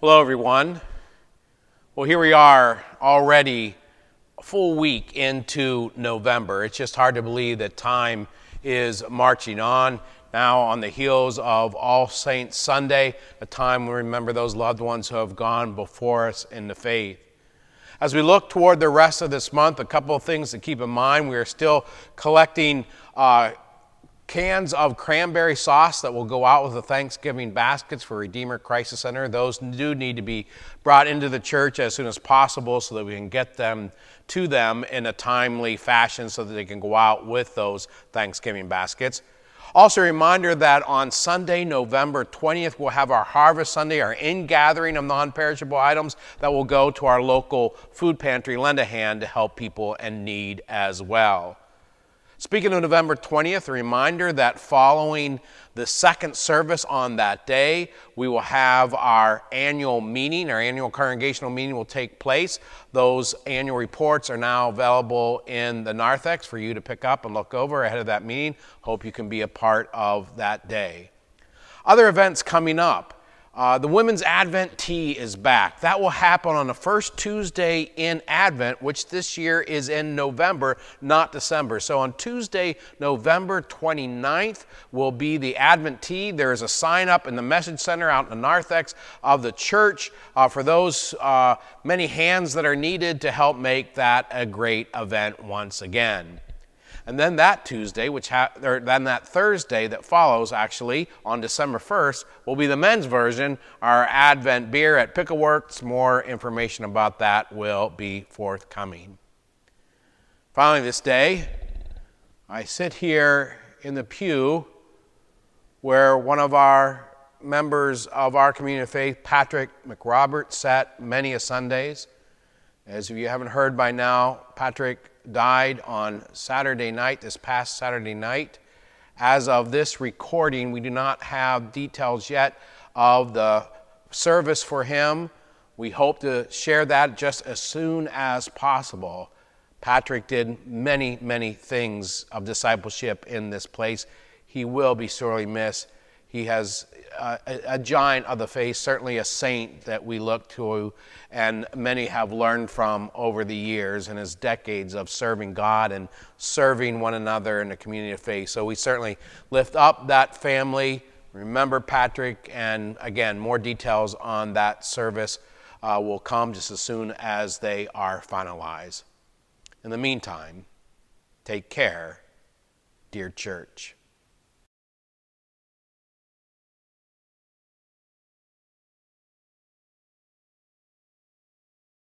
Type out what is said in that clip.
Hello, everyone. Well, here we are already a full week into November. It's just hard to believe that time is marching on. Now, on the heels of All Saints Sunday, a time we remember those loved ones who have gone before us in the faith. As we look toward the rest of this month, a couple of things to keep in mind. We are still collecting uh, cans of cranberry sauce that will go out with the Thanksgiving baskets for Redeemer Crisis Center. Those do need to be brought into the church as soon as possible so that we can get them to them in a timely fashion so that they can go out with those Thanksgiving baskets. Also, a reminder that on Sunday, November 20th, we'll have our Harvest Sunday, our in gathering of non perishable items that will go to our local food pantry, lend a hand to help people in need as well. Speaking of November 20th, a reminder that following the second service on that day, we will have our annual meeting. Our annual congregational meeting will take place. Those annual reports are now available in the narthex for you to pick up and look over ahead of that meeting. Hope you can be a part of that day. Other events coming up. Uh, the Women's Advent Tea is back. That will happen on the first Tuesday in Advent, which this year is in November, not December. So on Tuesday, November 29th, will be the Advent Tea. There is a sign up in the Message Center out in the narthex of the church uh, for those uh, many hands that are needed to help make that a great event once again. And then that Tuesday, which ha- or then that Thursday that follows, actually on December 1st, will be the men's version, our Advent beer at Pickleworks. More information about that will be forthcoming. Finally, this day, I sit here in the pew where one of our members of our community of faith, Patrick McRobert, sat many a Sundays. As if you haven't heard by now, Patrick died on Saturday night, this past Saturday night. As of this recording, we do not have details yet of the service for him. We hope to share that just as soon as possible. Patrick did many, many things of discipleship in this place. He will be sorely missed. He has a, a, giant of the faith, certainly a saint that we look to, and many have learned from over the years and his decades of serving God and serving one another in the community of faith. So we certainly lift up that family. Remember Patrick, and again, more details on that service uh, will come just as soon as they are finalized. In the meantime, take care, dear church.